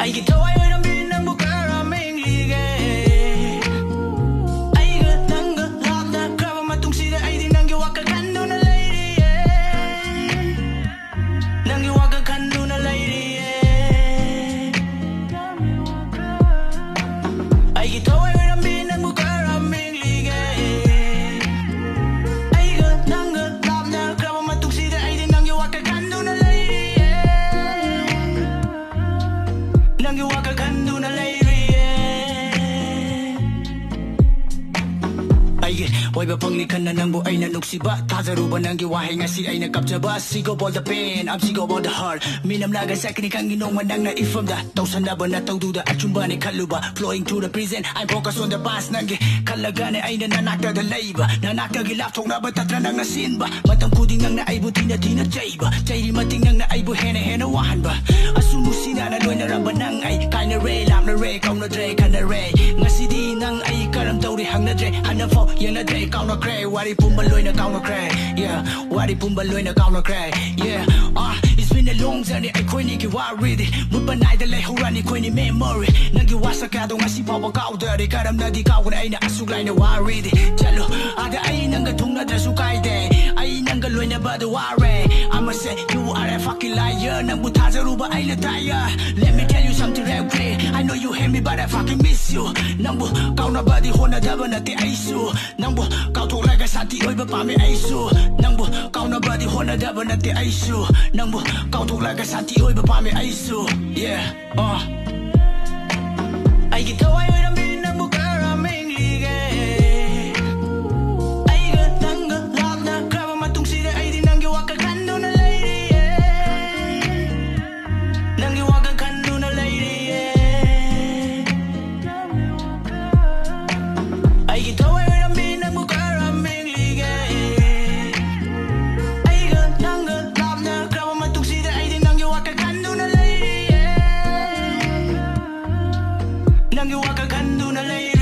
I get the way when I'm luna oiba pangni khanna nangbu aina nuksiba tazaruba nangi wahi ngasi aina kapjaba sigo ball the pain i'm sigo ball the heart minam naga sakni kangi nongwa nangna ifam da tausanda bana taududa achumba ne khaluba flowing to the present i'm focus on the past nangi khallaga ne aina nanakta da laiba nanakta gi lap thongna ba tatra nangna sinba matam kuding nangna aibu tina tina chaiba chairi mating nangna aibu hena hena wahanba ꯀꯥꯎꯅꯗ꯭ꯔꯦ ꯈꯟꯅꯔꯦ ꯉꯁꯤꯗꯤ ꯅꯪ ꯑꯩ ꯀꯔꯝ ꯇꯧꯔꯤ ꯍꯪꯅꯗ꯭ꯔꯦ ꯍꯟꯅꯐꯥꯎ ꯌꯦꯡꯅꯗ꯭ꯔꯦ ꯀꯥꯎꯅꯈ꯭ꯔꯦ ꯋꯥꯔꯤ ꯄꯨꯝꯕ ꯂꯣꯏꯅ ꯀꯥꯎꯅꯈ꯭ꯔꯦ yeah ꯋꯥꯔꯤ ꯄꯨꯝꯕ ꯂꯣꯏꯅ ꯀꯥꯎꯅꯈ꯭ꯔꯦ yeah ah it's been a long journey ꯑꯩꯈꯣꯏꯅꯤꯒꯤ ꯋꯥꯔꯤꯗꯤ ꯃꯨꯠꯄ ꯅꯥꯏꯗ ꯂꯩꯍꯧꯔꯅꯤ ꯑꯩꯈꯣꯏꯅꯤ memory ꯅꯪꯒꯤ ꯋꯥꯁꯛꯀꯥꯗꯣ ꯉꯁꯤ ꯐꯥꯎꯕ ꯀꯥꯎꯗꯔꯤ ꯀꯔꯝꯅꯗꯤ ꯀꯥꯎꯒꯅꯤ ꯑꯩꯅ ꯑꯁꯨꯛ ꯂꯥꯏꯅ ꯋꯥꯔꯤꯗꯤ ꯆꯠꯂꯣ ꯑꯥꯗ ꯑꯩ ꯅꯪꯒ ꯊꯨꯡꯅꯗ꯭ꯔꯁꯨ ꯀꯥꯏꯗꯦ ꯑꯩ ꯅꯪꯒ ꯂꯣꯏꯅꯕꯗ ꯋꯥꯔꯦ I'ma say you are a fucking liar ꯅꯪꯕꯨ ꯊꯥꯖꯔꯨꯕ ꯑꯩꯅ tire me, but I fucking miss you. Nambu, kau na body ho na daba na te aisu. Nambu, kau tu raga sati oi ba pame aisu. Nambu, kau na body ho na daba na te aisu. Nambu, kau tu raga sati oi ba pame aisu. Yeah, uh. sacando una ley.